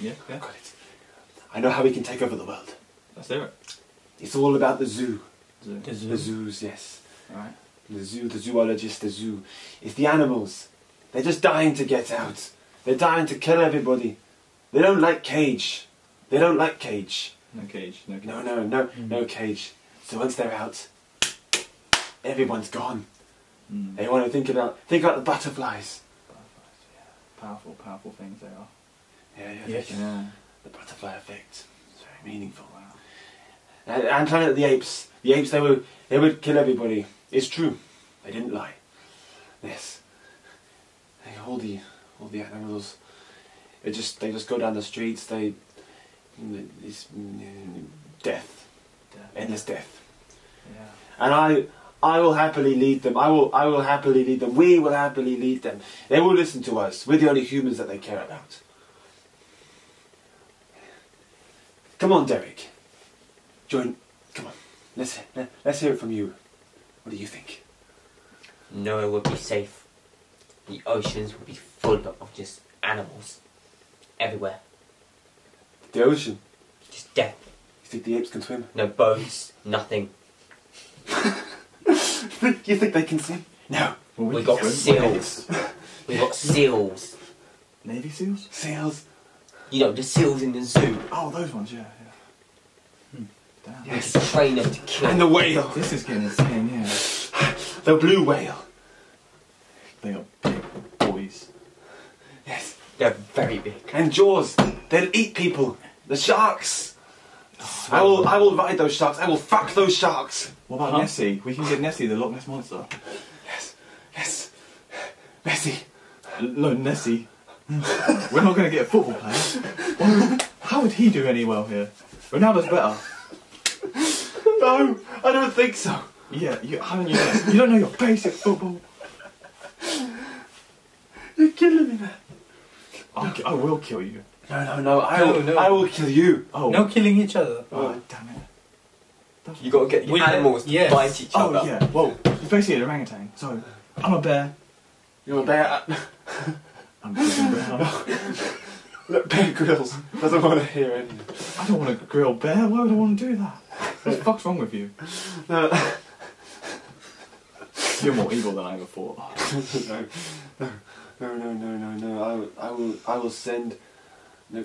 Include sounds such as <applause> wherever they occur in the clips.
Yeah, yeah. I've got it. I know how we can take over the world. Let's do it. It's all about the zoo. Zoo. The zoo. The zoos, yes. Alright. The zoo, the zoologist, the zoo. It's the animals. They're just dying to get out. They're dying to kill everybody. They don't like cage. They don't like cage. No cage. No cage. No, no, no, Mm. no cage. So once they're out, everyone's gone. Mm. They want to think about think about the butterflies. Butterflies, yeah. Powerful, powerful things they are. Yeah, yeah, Yes. Yeah. the butterfly effect. It's very meaningful. Wow. And, and Planet of the Apes. The apes they would they would kill everybody. It's true. They didn't lie. Yes. They, all the all the animals. They just they just go down the streets. They it's mm, death, Death. endless death. Yeah. And I I will happily lead them. I will I will happily lead them. We will happily lead them. They will listen to us. We're the only humans that they care about. Come on, Derek. Join. Come on. Let's let, let's hear it from you. What do you think? No, it would be safe. The oceans would be full of just animals everywhere. The ocean. Just death. You think the apes can swim? No boats, nothing. <laughs> you think they can swim? No. Well, We can got seals. <laughs> We got seals. Navy seals? Sails. You know, the seals in the zoo. Oh, those ones, yeah, yeah. Hmm. Damn. Train them to kill. And the whale. This is getting insane, yeah. <sighs> The blue whale. They are big boys. Yes. They're very big. And Jaws. They'll eat people. The sharks. I will I will ride those sharks. I will fuck those sharks. What about Huh? Nessie? We can get Nessie, the Loch Ness monster. Yes. Yes. Nessie. No, Nessie. <laughs> We're not going to get a football player. Why- How would he do any well here? Ronaldo's better. <laughs> No, I don't think so. Yeah, you haven't you? You don't know your basic football. You're killing me, man. I'll, ki- I will kill you. No, no, no. I No, will. no. I will kill you. Oh, No killing each other. oh damn it. That's- You gotta get the We- animals to yes. bite each oh, other. Oh yeah. Well, he's basically an orangutan. So I'm a bear. You're a bear. I'm a bear. <laughs> Look, Bear Grylls doesn't want to hear any. I don't want to grill bear. Why would I want to do that? What the fuck's wrong with you? No, <laughs> You're more evil than I ever thought. <laughs> no, no, no, no, no, no. I, will- I will. I will send. No,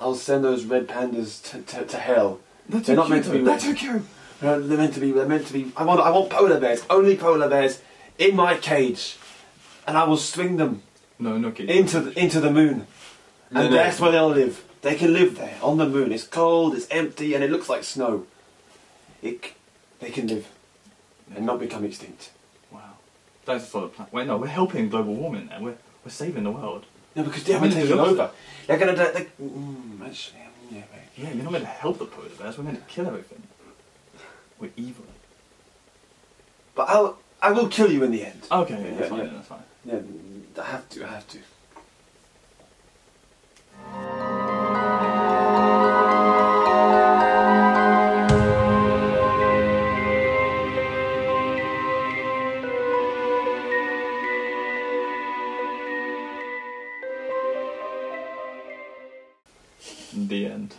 I'll send those red pandas to, to, to hell. That's They're not meant to be They're too cute. No, they're meant to be. They're meant to be. I want. I want polar bears. Only polar bears in my cage, and I will swing them No, no kidding. into the, into the moon, No, and no. that's where they'll live. They can live there on the moon. It's cold. It's empty, and it looks like snow. It, they can live and not become extinct. Wow. That's sort of plan. Wait, no, we're helping global warming there. We're, we're saving the world. No, because they haven't taken over. They're gonna. do- They, mm, actually, yeah, right. Yeah, you're not meant to help the polar bears. We're meant to kill everything. We're evil. But I'll. I will kill you in the end. Okay, yeah, that's Yeah, fine. yeah. That's fine. Yeah, I have to. I have to. The end.